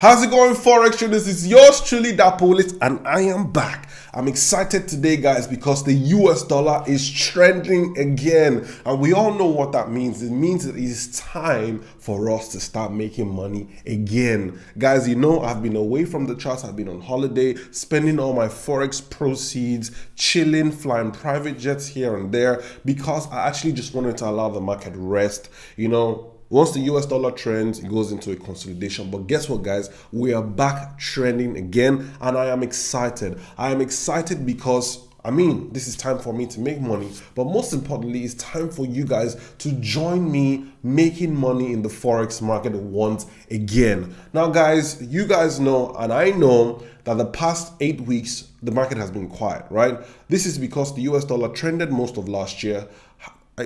How's it going, Forex traders? It's yours truly, Dapo Willis, and I am back. I'm excited today, guys, because the US dollar is trending again. And we all know what that means. It means it is time for us to start making money again. Guys, you know, I've been away from the charts, I've been on holiday, spending all my Forex proceeds, chilling, flying private jets here and there, because I actually just wanted to allow the market rest. You know, once the US dollar trends, it goes into a consolidation. But guess what, guys? We are back trending again, and I am excited. I am excited because I mean, this is time for me to make money, but most importantly, it's time for you guys to join me making money in the Forex market once again. Now, guys, you guys know, and I know that the past eight weeks, the market has been quiet, right? This is because the US dollar trended most of last year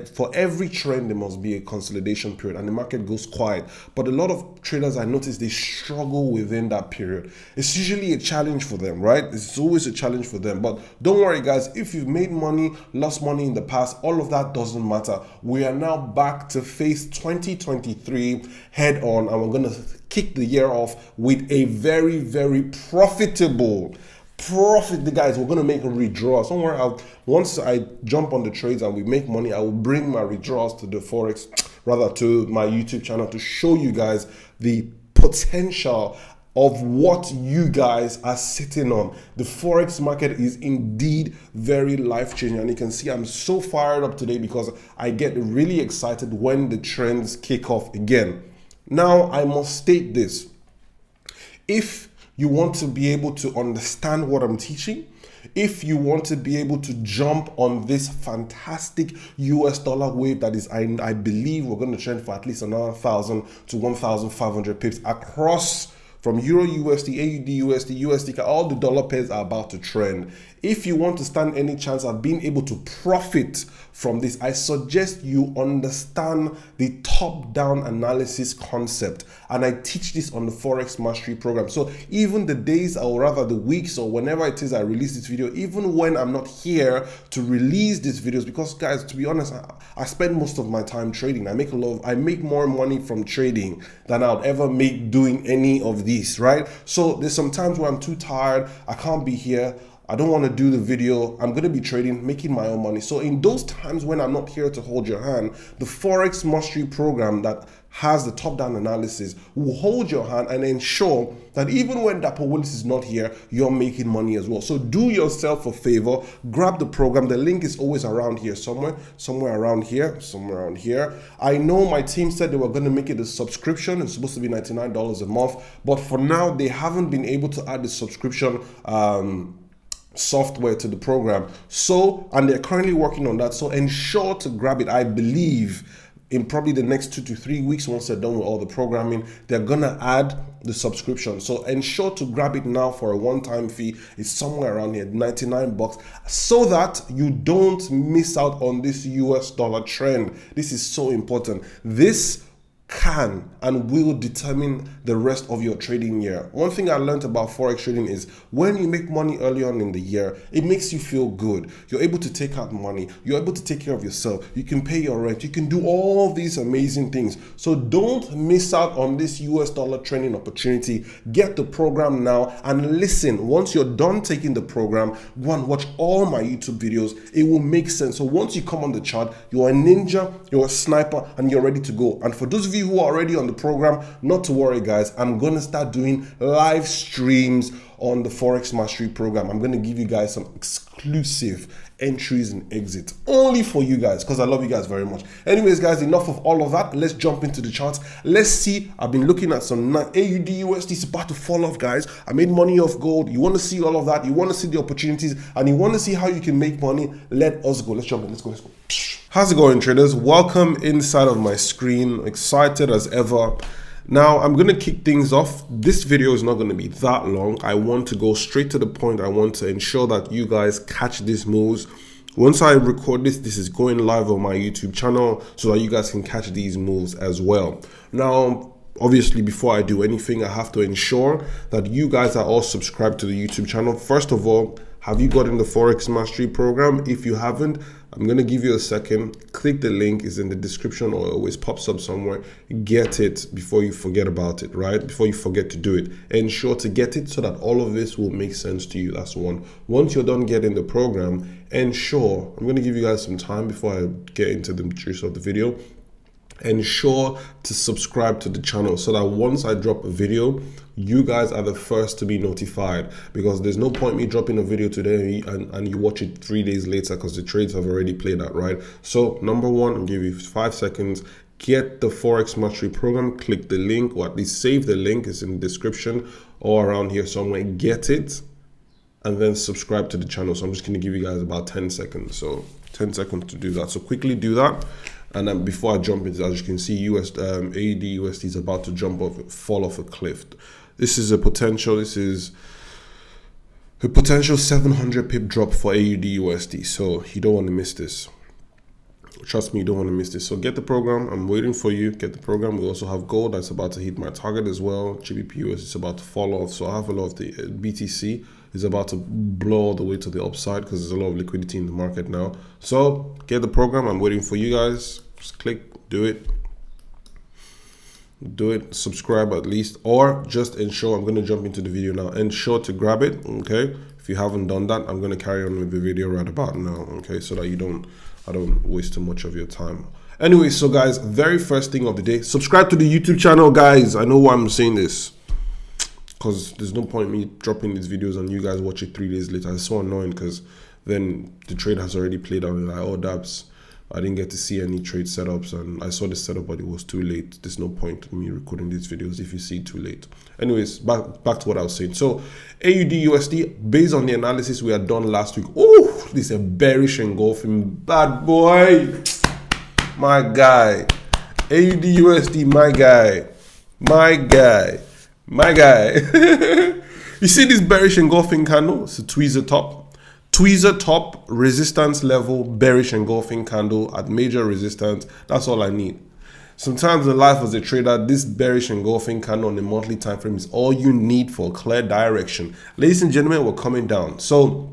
for every trend there must be a consolidation period and the market goes quiet. But a lot of traders i notice they struggle within that period. It's usually a challenge for them right? It's always a challenge for them. But don't worry guys if you've made money lost money in the past all of that doesn't matter. We are now back to face 2023 head on and we're going to kick the year off with a very very profitable profit the guys we're gonna make a redraw somewhere out once i jump on the trades and we make money i will bring my withdrawals to the forex rather to my youtube channel to show you guys the potential of what you guys are sitting on. The forex market is indeed very life changing and you can see i'm so fired up today because i get really excited when the trends kick off again. Now i must state this. If you want to be able to understand what I'm teaching, if you want to be able to jump on this fantastic US dollar wave that is, I, I believe we're going to trend for at least another thousand to 1,500 pips across from Euro USD, AUD USD, USD, all the dollar pairs are about to trend. If you want to stand any chance of being able to profit from this, I suggest you understand the top down analysis concept. And I teach this on the Forex Mastery program. So even the days or rather the weeks or whenever it is I release this video, even when I'm not here to release these videos, because guys, to be honest, I, I spend most of my time trading. I make a lot of, I make more money from trading than I would ever make doing any of these, right? So there's some times where I'm too tired, I can't be here. I don't want to do the video. I'm going to be trading, making my own money. So in those times when I'm not here to hold your hand, the Forex Mastery program that has the top-down analysis will hold your hand and ensure that even when Dapo Willis is not here, you're making money as well. So do yourself a favor, grab the program. The link is always around here somewhere, somewhere around here, somewhere around here. I know my team said they were going to make it a subscription. It's supposed to be $99 a month, but for now, they haven't been able to add the subscription um, software to the program. So, and they're currently working on that. So ensure to grab it. I believe in probably the next two to three weeks, once they're done with all the programming, they're gonna add the subscription. So ensure to grab it now for a one-time fee. It's somewhere around here, 99 bucks, so that you don't miss out on this US dollar trend. This is so important. This can and will determine the rest of your trading year. One thing I learned about forex trading is when you make money early on in the year, it makes you feel good. You're able to take out money, you're able to take care of yourself, you can pay your rent, you can do all these amazing things. So don't miss out on this US dollar training opportunity. Get the program now and listen. Once you're done taking the program, go and watch all my YouTube videos. It will make sense. So once you come on the chart, you're a ninja, you're a sniper, and you're ready to go. And for those of you who are already on the program, not to worry, guys. I'm going to start doing live streams on the Forex Mastery program. I'm going to give you guys some exclusive entries and exits only for you guys because I love you guys very much. Anyways, guys, enough of all of that. Let's jump into the charts. Let's see. I've been looking at some AUD USD is about to fall off, guys. I made money off gold. You want to see all of that? You want to see the opportunities and you want to see how you can make money? Let us go. Let's jump in. Let's go. Let's go. How's it going traders? Welcome inside of my screen. Excited as ever. Now I'm going to kick things off. This video is not going to be that long. I want to go straight to the point. I want to ensure that you guys catch these moves. Once I record this, this is going live on my YouTube channel so that you guys can catch these moves as well. Now, obviously before I do anything, I have to ensure that you guys are all subscribed to the YouTube channel. First of all, have you gotten the Forex Mastery program? If you haven't, I'm going to give you a second. Click the link, is in the description or always pops up somewhere. Get it before you forget about it, right? Before you forget to do it. Ensure to get it so that all of this will make sense to you. That's one. Once you're done getting the program, ensure, I'm going to give you guys some time before I get into the juice of the video ensure to subscribe to the channel so that once I drop a video, you guys are the first to be notified because there's no point me dropping a video today and, and you watch it three days later because the trades have already played out, right? So number one, I'll give you five seconds, get the Forex Mastery program, click the link or at least save the link, it's in the description or around here somewhere, get it and then subscribe to the channel. So I'm just gonna give you guys about 10 seconds. So 10 seconds to do that. So quickly do that. And then before I jump into, as you can see, US um, AUD USD is about to jump off, fall off a cliff. This is a potential. This is a potential 700 pip drop for AUD USD. So you don't want to miss this. Trust me, you don't want to miss this. So get the program. I'm waiting for you. Get the program. We also have gold that's about to hit my target as well. GBP US is about to fall off. So I have a lot of the uh, BTC is about to blow all the way to the upside because there's a lot of liquidity in the market now. So get the program. I'm waiting for you guys. Just click, do it. Do it, subscribe at least, or just ensure I'm going to jump into the video now. Ensure to grab it, okay? If you haven't done that, I'm going to carry on with the video right about now, okay? So that you don't, I don't waste too much of your time. Anyway, so guys, very first thing of the day, subscribe to the YouTube channel, guys. I know why I'm saying this because there's no point me dropping these videos and you guys watch it three days later. It's so annoying because then the trade has already played out and like, oh, Daps, I didn't get to see any trade setups and I saw the setup, but it was too late. There's no point in me recording these videos if you see too late. Anyways, back back to what I was saying. So AUD USD, based on the analysis we had done last week. Oh, this is a bearish engulfing bad boy. My guy. AUD USD, my guy. My guy. My guy. you see this bearish engulfing candle? It's a tweezer top. Tweezer top, resistance level, bearish engulfing candle at major resistance. That's all I need. Sometimes in life as a trader, this bearish engulfing candle on the monthly time frame is all you need for clear direction. Ladies and gentlemen, we're coming down. So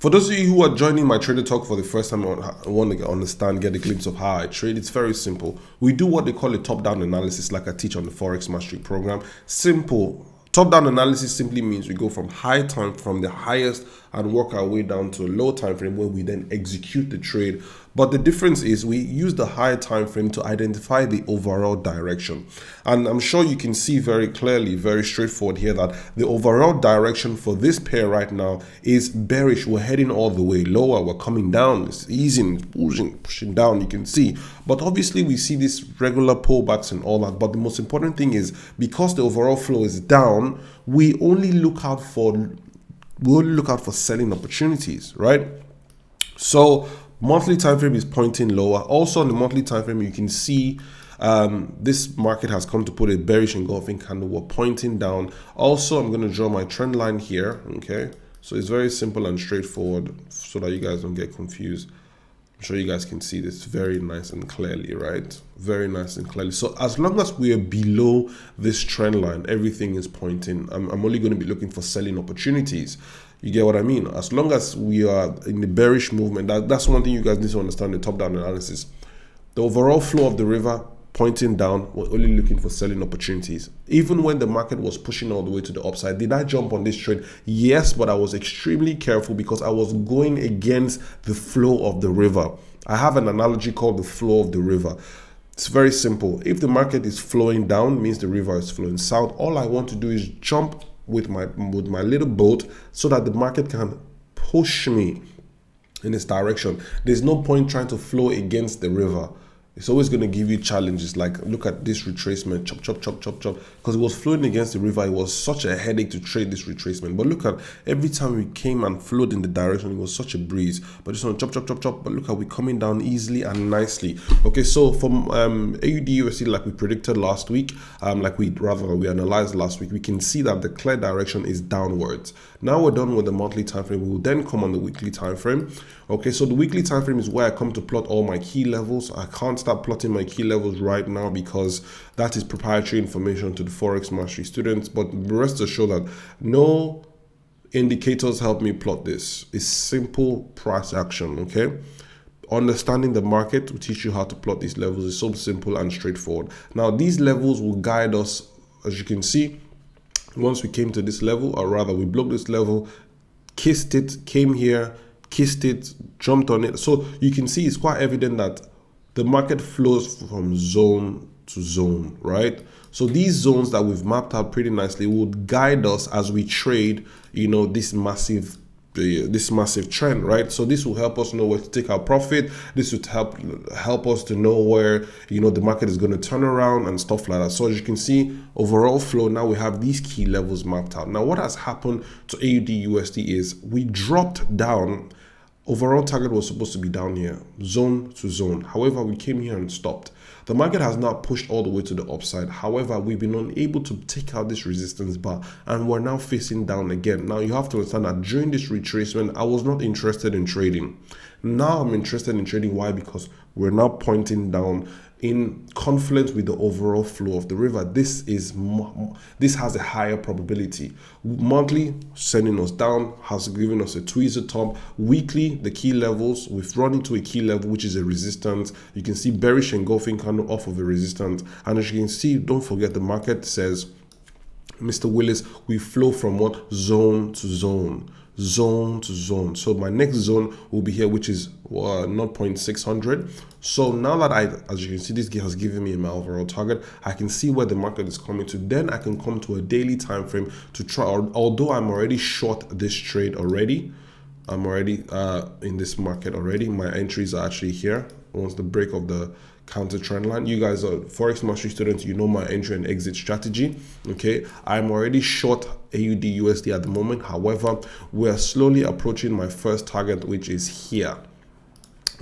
for those of you who are joining my trader talk for the first time and want to understand, get a glimpse of how I trade, it's very simple. We do what they call a top-down analysis like I teach on the Forex Mastery program. Simple. Top-down analysis simply means we go from high time, from the highest and work our way down to a low time frame where we then execute the trade but the difference is we use the higher time frame to identify the overall direction. And I'm sure you can see very clearly, very straightforward here that the overall direction for this pair right now is bearish. We're heading all the way lower. We're coming down. It's easing, pushing, pushing down. You can see. But obviously we see these regular pullbacks and all that. But the most important thing is because the overall flow is down, we only look out for we only look out for selling opportunities, right? So monthly time frame is pointing lower. Also on the monthly time frame you can see um, this market has come to put a bearish engulfing candle we're pointing down. Also i'm going to draw my trend line here okay? So it's very simple and straightforward so that you guys don't get confused. I'm sure you guys can see this very nice and clearly right? Very nice and clearly. So as long as we are below this trend line everything is pointing. I'm, I'm only going to be looking for selling opportunities you get what I mean? As long as we are in the bearish movement, that, that's one thing you guys need to understand the top-down analysis. The overall flow of the river pointing down, we're only looking for selling opportunities. Even when the market was pushing all the way to the upside, did I jump on this trade? Yes, but I was extremely careful because I was going against the flow of the river. I have an analogy called the flow of the river. It's very simple. If the market is flowing down, means the river is flowing south. All I want to do is jump with my with my little boat so that the market can push me in this direction. There's no point trying to flow against the river. It's always going to give you challenges. Like look at this retracement. Chop chop chop chop chop because it was flowing against the river it was such a headache to trade this retracement. But look at every time we came and flowed in the direction it was such a breeze. But just on chop chop chop chop but look at we coming down easily and nicely. Okay so from um aud usd like we predicted last week um like we rather we analyzed last week we can see that the clear direction is downwards. Now we're done with the monthly time frame we will then come on the weekly time frame okay so the weekly time frame is where i come to plot all my key levels. I can't start start plotting my key levels right now because that is proprietary information to the Forex Mastery students. But rest assured that no indicators help me plot this. It's simple price action, okay? Understanding the market will teach you how to plot these levels. It's so simple and straightforward. Now, these levels will guide us, as you can see, once we came to this level, or rather we blocked this level, kissed it, came here, kissed it, jumped on it. So you can see it's quite evident that the market flows from zone to zone, right? So these zones that we've mapped out pretty nicely would guide us as we trade, you know, this massive this massive trend right? So this will help us know where to take our profit. This would help help us to know where you know the market is going to turn around and stuff like that. So as you can see overall flow now we have these key levels mapped out. Now what has happened to AUD USD is we dropped down. Overall target was supposed to be down here zone to zone. However we came here and stopped the market has now pushed all the way to the upside. However, we've been unable to take out this resistance bar and we're now facing down again. Now you have to understand that during this retracement, I was not interested in trading. Now I'm interested in trading. Why? Because we're now pointing down in confluence with the overall flow of the river. This is this has a higher probability. Monthly sending us down has given us a tweezer top. Weekly, the key levels we've run into a key level which is a resistance. You can see bearish engulfing candle off of a resistance, and as you can see, don't forget the market says. Mr. Willis, we flow from what zone to zone zone to zone. So my next zone will be here, which is uh, 0.600. So now that I, as you can see, this has given me my overall target, I can see where the market is coming to. Then I can come to a daily time frame to try, although I'm already short this trade already, I'm already uh, in this market already. My entries are actually here. Once the break of the counter trend line. You guys are Forex Mastery students, you know my entry and exit strategy. Okay, I'm already short AUD USD at the moment. However, we're slowly approaching my first target, which is here.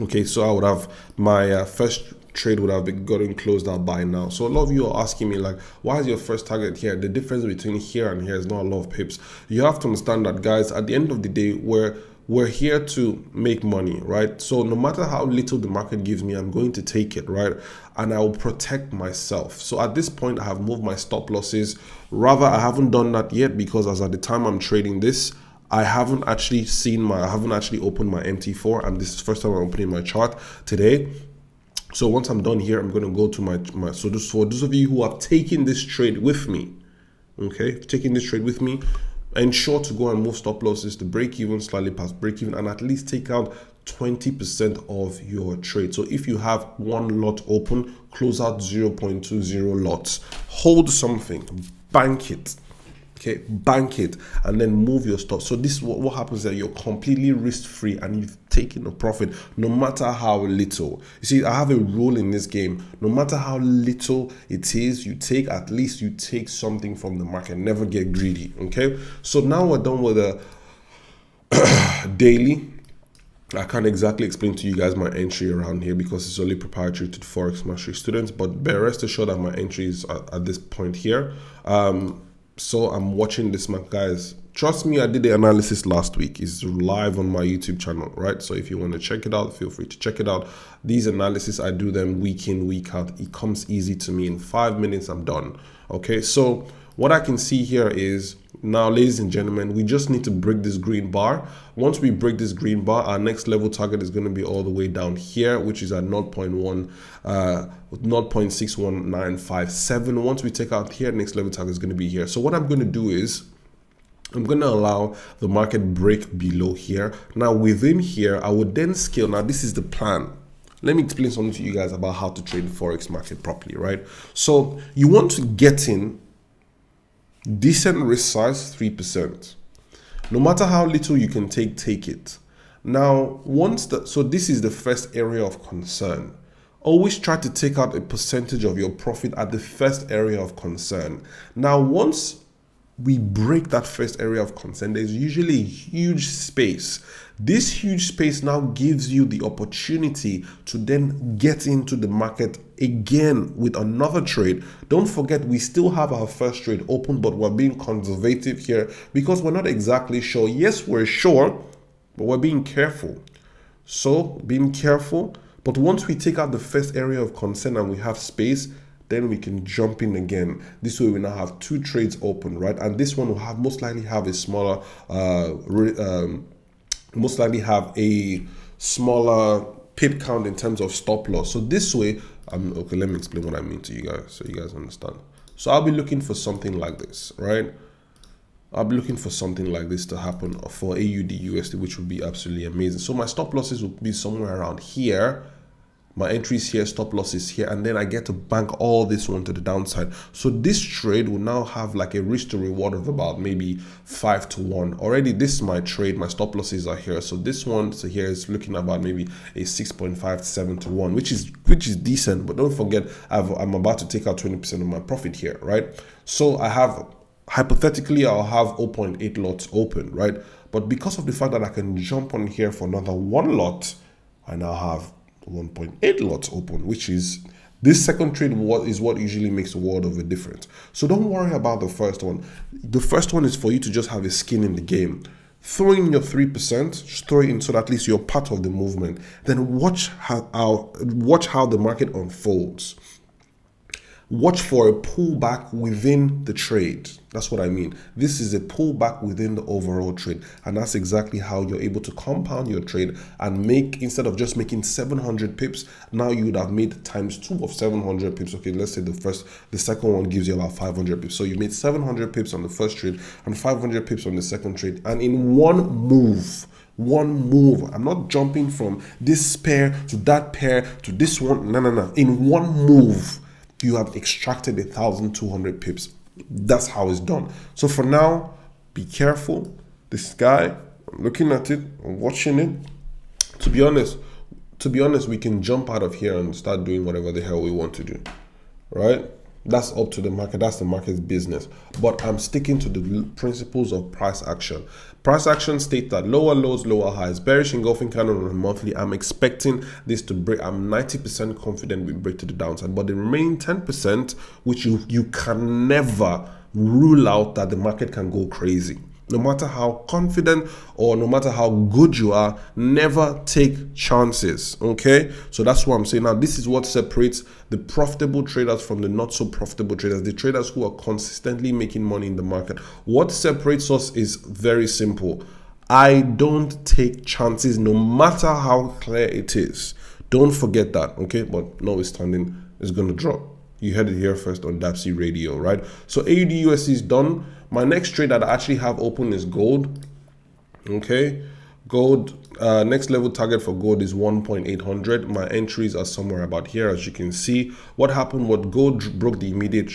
Okay, so I would have my uh, first trade would have been gotten closed out by now. So a lot of you are asking me like, why is your first target here? The difference between here and here is not a lot of pips. You have to understand that guys, at the end of the day, we're we're here to make money, right? So no matter how little the market gives me, I'm going to take it, right? And I will protect myself. So at this point, I have moved my stop losses. Rather, I haven't done that yet because as at the time I'm trading this, I haven't actually seen my, I haven't actually opened my MT4 and this is the first time I'm opening my chart today. So once I'm done here, I'm going to go to my, my so just for those of you who are taking this trade with me, okay, taking this trade with me, ensure to go and move stop losses to break even slightly past break even and at least take out 20% of your trade. So if you have one lot open, close out 0.20 lots, hold something, bank it okay bank it and then move your stop. so this is what, what happens that you're completely risk free and you've taken a profit no matter how little you see i have a rule in this game no matter how little it is you take at least you take something from the market never get greedy okay so now we're done with the daily I can't exactly explain to you guys my entry around here because it's only proprietary to the Forex Mastery students, but bear rest assured that my entry is at, at this point here. Um, so I'm watching this man, guys. Trust me, I did the analysis last week. It's live on my YouTube channel, right? So if you want to check it out, feel free to check it out. These analysis, I do them week in, week out. It comes easy to me. In five minutes, I'm done. Okay, so what I can see here is now, ladies and gentlemen, we just need to break this green bar. Once we break this green bar, our next level target is going to be all the way down here, which is at 0.1, uh, 0.61957. Once we take out here, next level target is going to be here. So what I'm going to do is I'm going to allow the market break below here. Now within here, I would then scale. Now this is the plan. Let me explain something to you guys about how to trade the Forex market properly, right? So you want to get in Decent risk size, 3%. No matter how little you can take, take it. Now, once that, so this is the first area of concern. Always try to take out a percentage of your profit at the first area of concern. Now, once we break that first area of concern, there's usually a huge space. This huge space now gives you the opportunity to then get into the market again with another trade. Don't forget, we still have our first trade open, but we're being conservative here because we're not exactly sure. Yes, we're sure, but we're being careful. So, being careful. But once we take out the first area of concern and we have space, then we can jump in again. This way we now have two trades open right? And this one will have most likely have a smaller uh um, most likely have a smaller pip count in terms of stop loss. So this way um okay let me explain what i mean to you guys so you guys understand. So i'll be looking for something like this right? I'll be looking for something like this to happen for AUD USD, which would be absolutely amazing. So my stop losses will be somewhere around here my entries here, stop losses here, and then I get to bank all this one to the downside. So this trade will now have like a risk to reward of about maybe five to one. Already this is my trade, my stop losses are here. So this one so here is looking about maybe a 6.5 to 7 to 1, which is which is decent. But don't forget, i i'm about to take out 20% of my profit here, right? So I have hypothetically I'll have 0.8 lots open, right? But because of the fact that I can jump on here for another one lot, I now have 1.8 lots open, which is this second trade what is what usually makes a world of a difference. So don't worry about the first one. The first one is for you to just have a skin in the game. Throw in your 3%, just throw it in so that at least you're part of the movement. Then watch how, how watch how the market unfolds watch for a pullback within the trade. That's what I mean. This is a pullback within the overall trade. And that's exactly how you're able to compound your trade and make, instead of just making 700 pips, now you would have made times two of 700 pips. Okay, let's say the first, the second one gives you about 500 pips. So you made 700 pips on the first trade and 500 pips on the second trade. And in one move, one move. I'm not jumping from this pair to that pair to this one. No, no, no. In one move you have extracted a 1200 pips. That's how it's done. So for now, be careful. This guy, I'm looking at it, I'm watching it. To be honest, to be honest, we can jump out of here and start doing whatever the hell we want to do, right? That's up to the market. That's the market's business. But I'm sticking to the principles of price action. Price action state that lower lows, lower highs, bearish engulfing candle on a monthly. I'm expecting this to break. I'm 90% confident we break to the downside. But the remaining 10%, which you, you can never rule out that the market can go crazy no matter how confident or no matter how good you are, never take chances. Okay, so that's what I'm saying. Now, this is what separates the profitable traders from the not so profitable traders, the traders who are consistently making money in the market. What separates us is very simple. I don't take chances no matter how clear it is. Don't forget that, okay? But notwithstanding, it's going to drop. You heard it here first on Dapsy Radio, right? So AUD USD is done. My next trade that I actually have open is gold. Okay, gold. Uh, next level target for gold is 1.800. My entries are somewhere about here, as you can see. What happened? What gold broke the immediate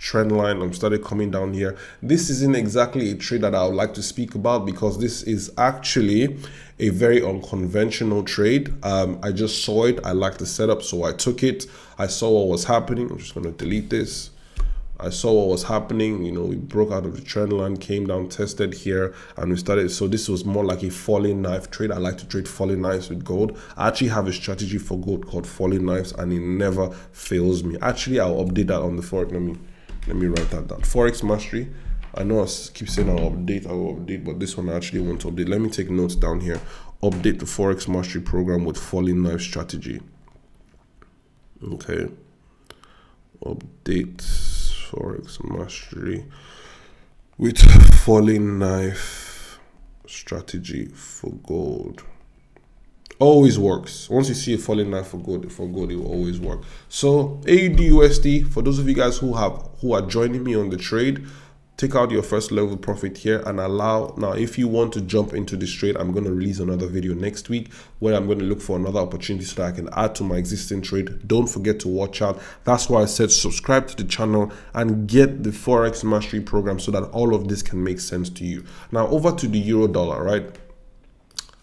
trend line and started coming down here. This isn't exactly a trade that I would like to speak about because this is actually a very unconventional trade. Um, I just saw it. I like the setup, so I took it. I saw what was happening. I'm just going to delete this. I saw what was happening. You know, we broke out of the trend line, came down, tested here, and we started. So this was more like a falling knife trade. I like to trade falling knives with gold. I actually have a strategy for gold called falling knives, and it never fails me. Actually, I'll update that on the forex. Let me let me write that down. Forex mastery. I know I keep saying I'll update, I'll update, but this one I actually want to update. Let me take notes down here. Update the Forex Mastery program with falling knife strategy. Okay. Update Forex Mastery with falling knife strategy for gold. Always works. Once you see a falling knife for gold, for gold, it will always work. So AUD USD, for those of you guys who have who are joining me on the trade, take out your first level profit here and allow now if you want to jump into this trade i'm going to release another video next week where i'm going to look for another opportunity so that i can add to my existing trade. Don't forget to watch out. That's why i said subscribe to the channel and get the forex mastery program so that all of this can make sense to you. Now over to the euro dollar right?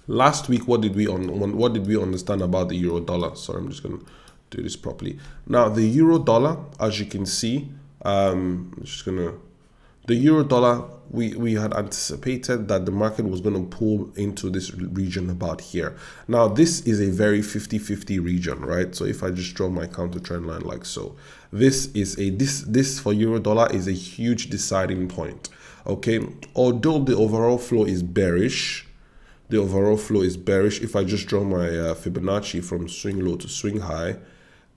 Last week what did we on what did we understand about the euro dollar? Sorry i'm just going to do this properly. Now the euro dollar as you can see um i'm just gonna the euro dollar we we had anticipated that the market was going to pull into this region about here. Now this is a very 50 50 region right? So if i just draw my counter trend line like so this is a this this for euro dollar is a huge deciding point okay? Although the overall flow is bearish the overall flow is bearish. If i just draw my uh, fibonacci from swing low to swing high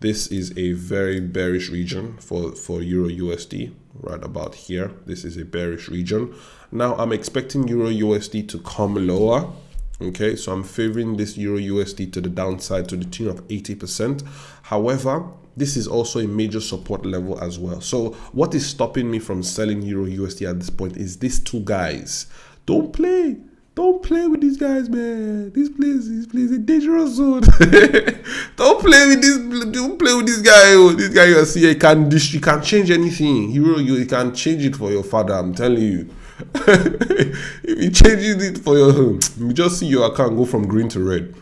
this is a very bearish region for for euro usd right about here. This is a bearish region. Now i'm expecting euro usd to come lower okay? So i'm favoring this euro usd to the downside to the tune of 80 percent. However this is also a major support level as well. So what is stopping me from selling euro usd at this point is these two guys. Don't play don't play with these guys, man. This place, this place a dangerous zone. don't play with this. Don't play with this guy. Oh. This guy you see, you can you can change anything. Hero, you, you can change it for your father. I'm telling you. if you change it for your, home, you just see your account go from green to red.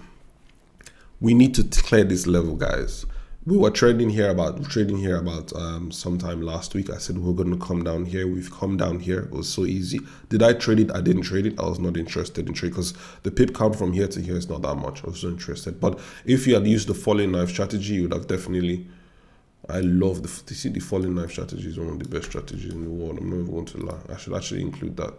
We need to clear this level, guys we were trading here about trading here about um, sometime last week. I said we are going to come down here. We've come down here. It was so easy. Did I trade it? I didn't trade it. I was not interested in trade because the pip count from here to here is not that much. I was not interested. But if you had used the falling knife strategy, you would have definitely. I love the. You see, the falling knife strategy is one of the best strategies in the world. I'm not going to lie. I should actually include that.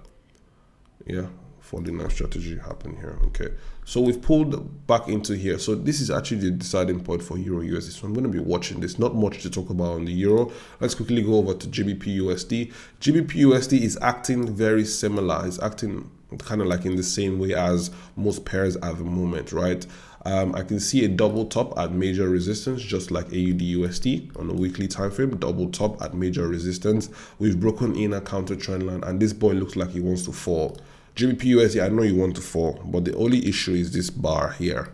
Yeah, falling knife strategy happen here. Okay, so we've pulled back into here. So this is actually the deciding point for Euro USD. So I'm going to be watching this. Not much to talk about on the Euro. Let's quickly go over to GBP USD. GBP USD is acting very similar. It's acting kind of like in the same way as most pairs at the moment, right? Um, I can see a double top at major resistance, just like AUD USD on a weekly time frame. Double top at major resistance. We've broken in a counter trend line, and this boy looks like he wants to fall. GBP USD, I know you want to fall, but the only issue is this bar here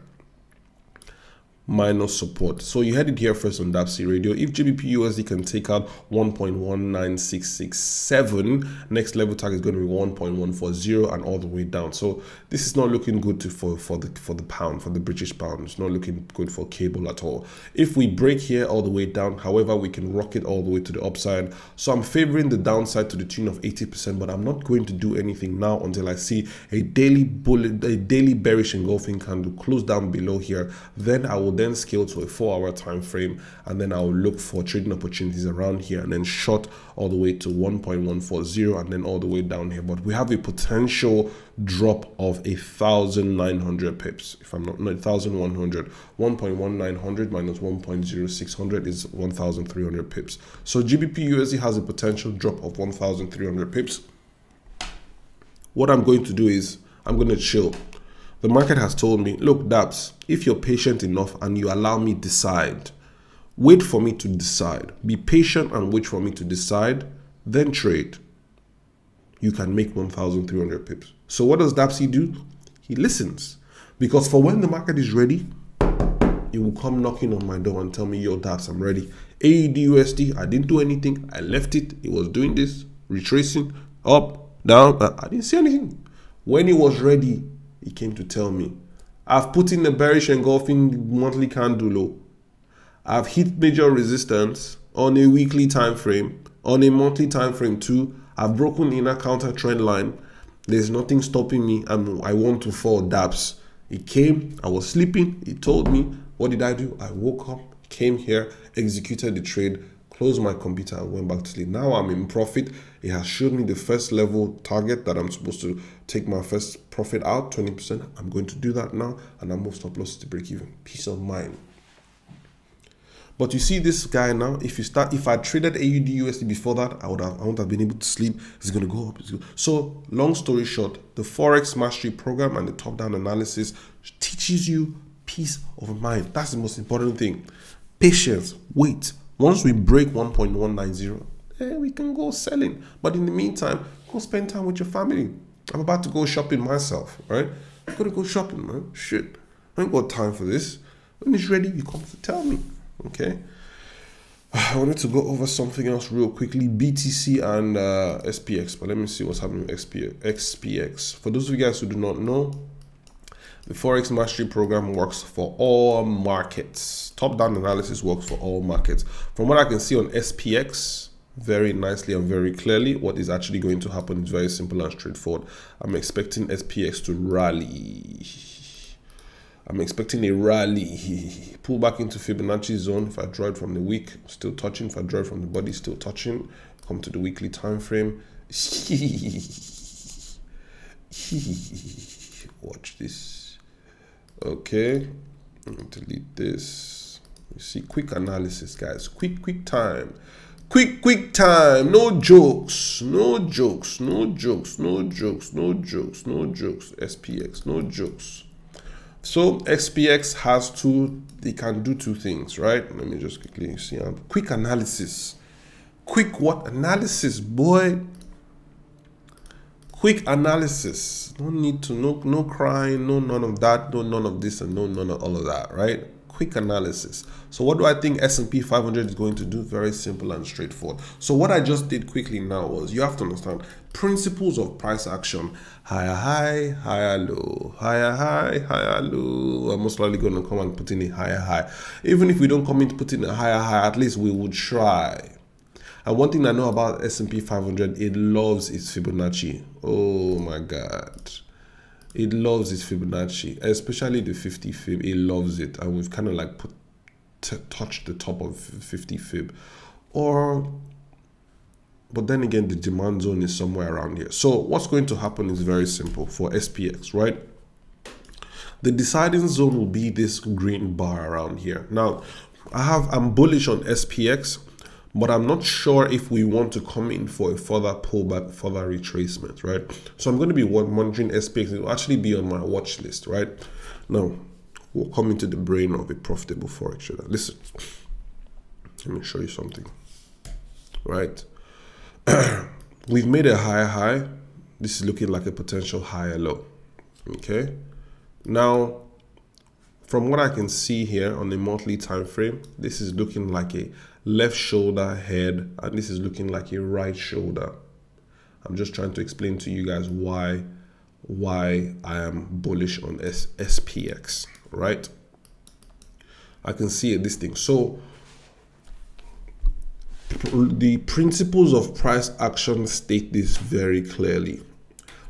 minus support. So you had it here first on Dapsy radio. If GBP USD can take out 1.19667, next level target is going to be 1.140 and all the way down. So this is not looking good to, for, for the for the pound, for the British pound. It's not looking good for cable at all. If we break here all the way down, however, we can rock it all the way to the upside. So I'm favoring the downside to the tune of 80%, but I'm not going to do anything now until I see a daily bullet, a daily bearish engulfing candle close down below here. Then I will then scale to a four hour time frame and then I'll look for trading opportunities around here and then short all the way to 1.140 and then all the way down here. But we have a potential drop of a thousand nine hundred pips if i'm not no, 1100 1.1900 minus 1.0600 is 1300 pips. So gbp usd has a potential drop of 1300 pips. What i'm going to do is i'm going to chill the market has told me, look, Daps, if you're patient enough and you allow me decide, wait for me to decide. Be patient and wait for me to decide, then trade. You can make 1,300 pips. So what does Dapsy do? He listens. Because for when the market is ready, he will come knocking on my door and tell me, yo, Daps, I'm ready. AUD USD, I didn't do anything. I left it. It was doing this, retracing, up, down. Uh, I didn't see anything. When it was ready, he came to tell me. I've put in a bearish engulfing monthly candle low. I've hit major resistance on a weekly time frame, on a monthly time frame too. I've broken inner counter trend line. There's nothing stopping me. I'm, I want to fall Daps. He came, I was sleeping. He told me, what did I do? I woke up, came here, executed the trade, closed my computer and went back to sleep. Now I'm in profit. It has shown me the first level target that I'm supposed to take my first profit out, 20%. I'm going to do that now and I'm most stop loss to break even. Peace of mind. But you see this guy now, if you start, if I traded AUD USD before that, I would have, I wouldn't have been able to sleep. It's going to go up. So long story short, the Forex Mastery Program and the top-down analysis teaches you peace of mind. That's the most important thing. Patience, wait, once we break 1.190, eh, we can go selling. But in the meantime, go spend time with your family. I'm about to go shopping myself, right? I'm gonna go shopping, man. Shit. I ain't got time for this. When it's ready, you come to tell me. Okay. I wanted to go over something else real quickly BTC and uh, SPX, but let me see what's happening with SPX. For those of you guys who do not know, the Forex Mastery Program works for all markets. Top-down analysis works for all markets. From what I can see on SPX, very nicely and very clearly, what is actually going to happen is very simple and straightforward. I'm expecting SPX to rally. I'm expecting a rally. Pull back into Fibonacci zone. If I draw it from the week, still touching. If I draw it from the body, still touching. Come to the weekly time frame. Watch this. Okay, delete this. You see, quick analysis, guys. Quick, quick time. Quick, quick time. No jokes. No jokes. No jokes. No jokes. No jokes. No jokes. SPX. No jokes. So SPX has two, they can do two things, right? Let me just quickly see. Um, quick analysis. Quick what analysis, boy? Quick analysis. No need to, no, no crying, no none of that, no none of this, and no none of all of that, right? quick analysis. So what do I think S&P 500 is going to do? Very simple and straightforward. So what I just did quickly now was you have to understand principles of price action. Higher high, higher low, higher high, higher low. I'm most likely going to come and put in a higher high. Even if we don't come in to put in a higher high, at least we would try. And one thing I know about S&P 500, it loves its Fibonacci. Oh my God it loves its Fibonacci, especially the 50 fib. It loves it, and we've kind of like put touched the top of 50 fib, or but then again, the demand zone is somewhere around here. So what's going to happen is very simple for SPX, right? The deciding zone will be this green bar around here. Now, I have I'm bullish on SPX but I'm not sure if we want to come in for a further pullback, further retracement, right? So I'm going to be monitoring SPX. It will actually be on my watch list, right? Now, we'll come into the brain of a profitable forex trader. Listen, let me show you something, right? We've made a higher high. This is looking like a potential higher low, okay? Now, from what I can see here on the monthly time frame, this is looking like a left shoulder head and this is looking like a right shoulder. I'm just trying to explain to you guys why why i am bullish on S spx right? I can see this thing. So the principles of price action state this very clearly.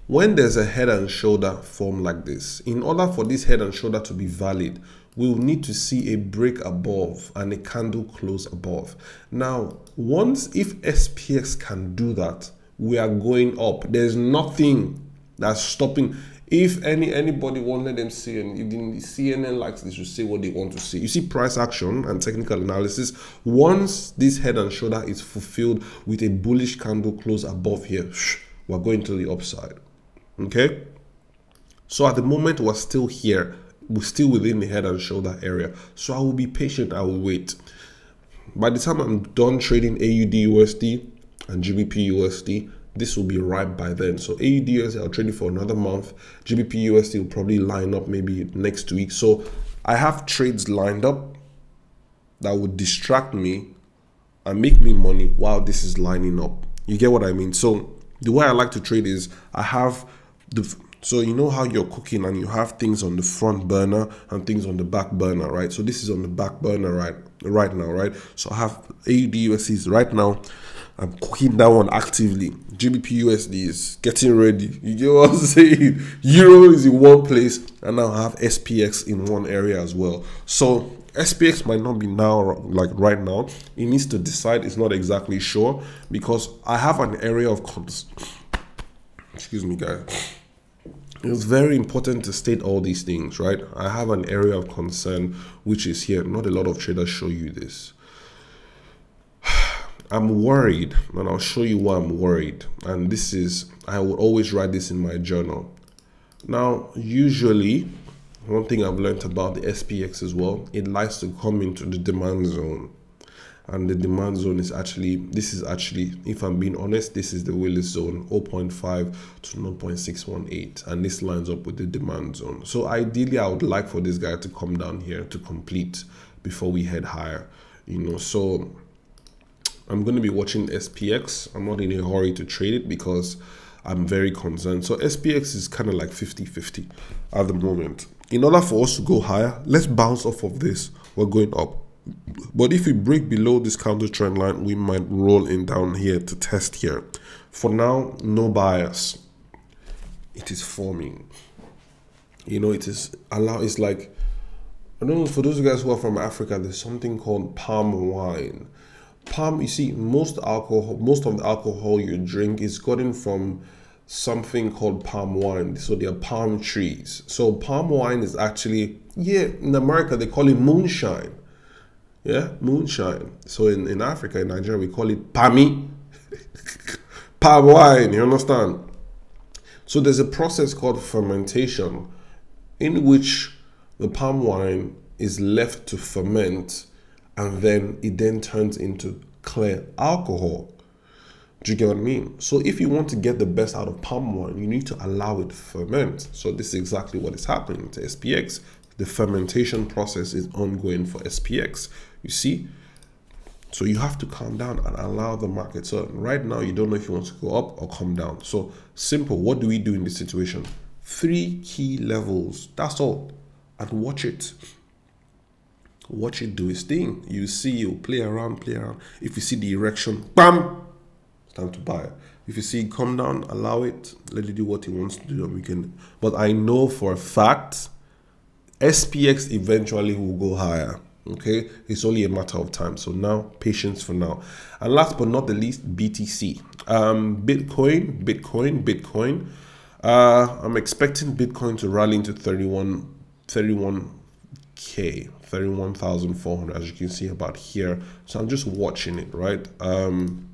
When there's a head and shoulder form like this in order for this head and shoulder to be valid we will need to see a break above and a candle close above. Now, once if SPX can do that, we are going up. There's nothing that's stopping. If any anybody wanted them see and CNN likes this, should say what they want to see. You see price action and technical analysis. Once this head and shoulder is fulfilled with a bullish candle close above here, we're going to the upside. Okay. So at the moment, we're still here still within the head and shoulder area. So I will be patient, I will wait. By the time I'm done trading AUD USD and GBP USD, this will be right by then. So AUD USD, I'll trade it for another month. GBP USD will probably line up maybe next week. So I have trades lined up that would distract me and make me money while this is lining up. You get what I mean? So the way I like to trade is I have the so you know how you're cooking and you have things on the front burner and things on the back burner, right? So this is on the back burner right right now, right? So I have AUD USDs right now. I'm cooking that one actively. GBP USD is getting ready. You get what I'm saying? Euro is in one place, and now I have SPX in one area as well. So SPX might not be now, like right now. It needs to decide. It's not exactly sure because I have an area of cons. Excuse me, guys it's very important to state all these things, right? I have an area of concern which is here. Not a lot of traders show you this. I'm worried, and I'll show you why I'm worried. And this is, I will always write this in my journal. Now, usually, one thing I've learned about the SPX as well, it likes to come into the demand zone and the demand zone is actually this is actually if i'm being honest this is the willis zone 0.5 to 0.618 and this lines up with the demand zone. So ideally i would like for this guy to come down here to complete before we head higher you know. So i'm going to be watching spx i'm not in a hurry to trade it because i'm very concerned. So spx is kind of like 50 50 at the moment. In order for us to go higher let's bounce off of this. We're going up but if we break below this counter trend line, we might roll in down here to test here. For now, no bias. It is forming. You know, it is allow. It's like I don't know. For those guys who are from Africa, there's something called palm wine. Palm. You see, most alcohol, most of the alcohol you drink is gotten from something called palm wine. So they are palm trees. So palm wine is actually yeah. In America, they call it moonshine Yeah, moonshine. So in, in Africa, in Nigeria, we call it pami. palm wine, you understand? So there's a process called fermentation in which the palm wine is left to ferment and then it then turns into clear alcohol. Do you get what I mean? So if you want to get the best out of palm wine, you need to allow it to ferment. So this is exactly what is happening to SPX. The fermentation process is ongoing for SPX. You see? So you have to calm down and allow the market. So right now you don't know if you want to go up or come down. So simple. What do we do in this situation? Three key levels. That's all. And watch it watch it do its thing. You see, you play around, play around. If you see the erection, bam, it's time to buy. If you see it come down, allow it, let it do what it wants to do, we can. But I know for a fact, SPX eventually will go higher. Okay, it's only a matter of time. So now, patience for now. And last but not the least, BTC, um, Bitcoin, Bitcoin, Bitcoin. Uh, I'm expecting Bitcoin to rally into 31, 31k 31,400 as you can see about here. So I'm just watching it, right? Um,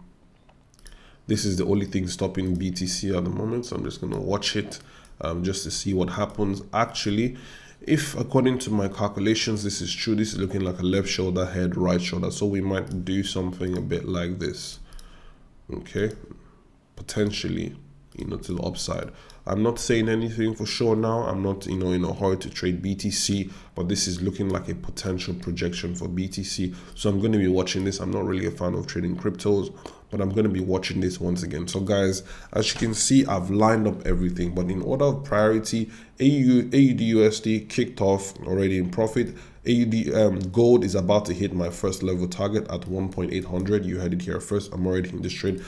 this is the only thing stopping BTC at the moment. So I'm just to watch it um, just to see what happens. Actually, if according to my calculations, this is true, this is looking like a left shoulder, head, right shoulder. So we might do something a bit like this. Okay, potentially, you know, to the upside. I'm not saying anything for sure now. I'm not, you know, in a hurry to trade BTC, but this is looking like a potential projection for BTC. So I'm going to be watching this. I'm not really a fan of trading cryptos, but I'm going to be watching this once again. So guys, as you can see, I've lined up everything, but in order of priority, AU, AUD kicked off already in profit. AUD um, gold is about to hit my first level target at 1.800. You heard it here first. I'm already in this trade.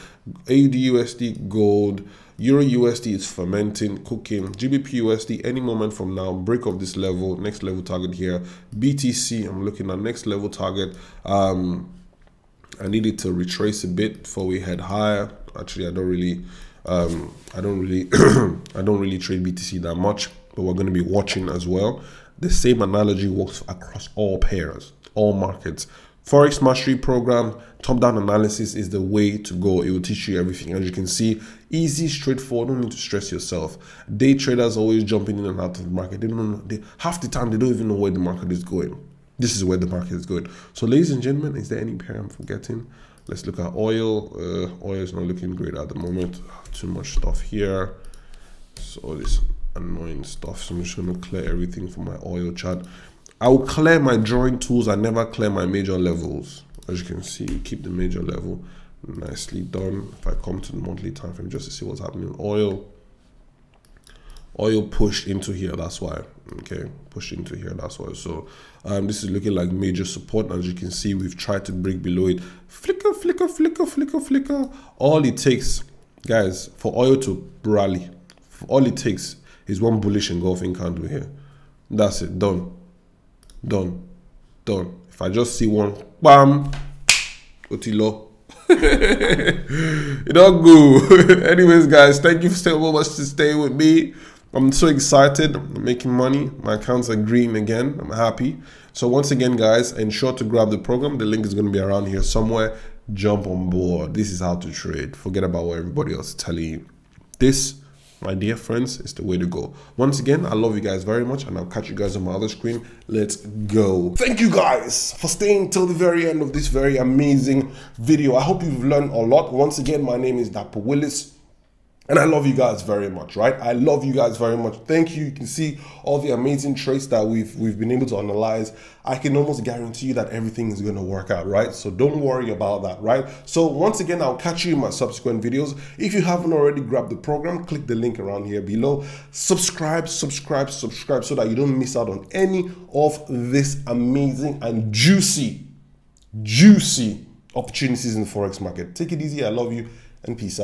AUD USD gold Euro USD is fermenting, cooking. GBP USD, any moment from now, break of this level, next level target here. BTC, I'm looking at next level target. Um, I needed to retrace a bit before we head higher. Actually, I don't really, um, I don't really, I don't really trade BTC that much, but we're going to be watching as well. The same analogy works across all pairs, all markets. Forex Mastery Program, top down analysis is the way to go. It will teach you everything. As you can see, easy, straightforward, don't need to stress yourself. Day traders always jumping in and out of the market. They don't know, they, half the time they don't even know where the market is going. This is where the market is going. So, ladies and gentlemen, is there any pair I'm forgetting? Let's look at oil. Uh, oil is not looking great at the moment. Too much stuff here. So this annoying stuff. So I'm just gonna clear everything from my oil chart. I will clear my drawing tools. I never clear my major levels. As you can see, keep the major level nicely done. If I come to the monthly time frame just to see what's happening, oil, oil pushed into here. That's why. Okay, pushed into here. That's why. So um, this is looking like major support. As you can see, we've tried to break below it. Flicker, flicker, flicker, flicker, flicker. All it takes, guys, for oil to rally, all it takes is one bullish engulfing candle here. That's it. Done done, done. If I just see one, bam, Otilo. it don't go. Anyways, guys, thank you so much to stay with me. I'm so excited. I'm making money. My accounts are green again. I'm happy. So once again, guys, ensure to grab the program. The link is going to be around here somewhere. Jump on board. This is how to trade. Forget about what everybody else is telling you. This my dear friends, is the way to go. Once again, I love you guys very much and I'll catch you guys on my other screen. Let's go. Thank you guys for staying till the very end of this very amazing video. I hope you've learned a lot. Once again, my name is Dapo Willis. And I love you guys very much, right? I love you guys very much. Thank you. You can see all the amazing traits that we've we've been able to analyze. I can almost guarantee you that everything is going to work out, right? So don't worry about that, right? So once again, I'll catch you in my subsequent videos. If you haven't already grabbed the program, click the link around here below. Subscribe, subscribe, subscribe so that you don't miss out on any of this amazing and juicy, juicy opportunities in the Forex market. Take it easy. I love you and peace out.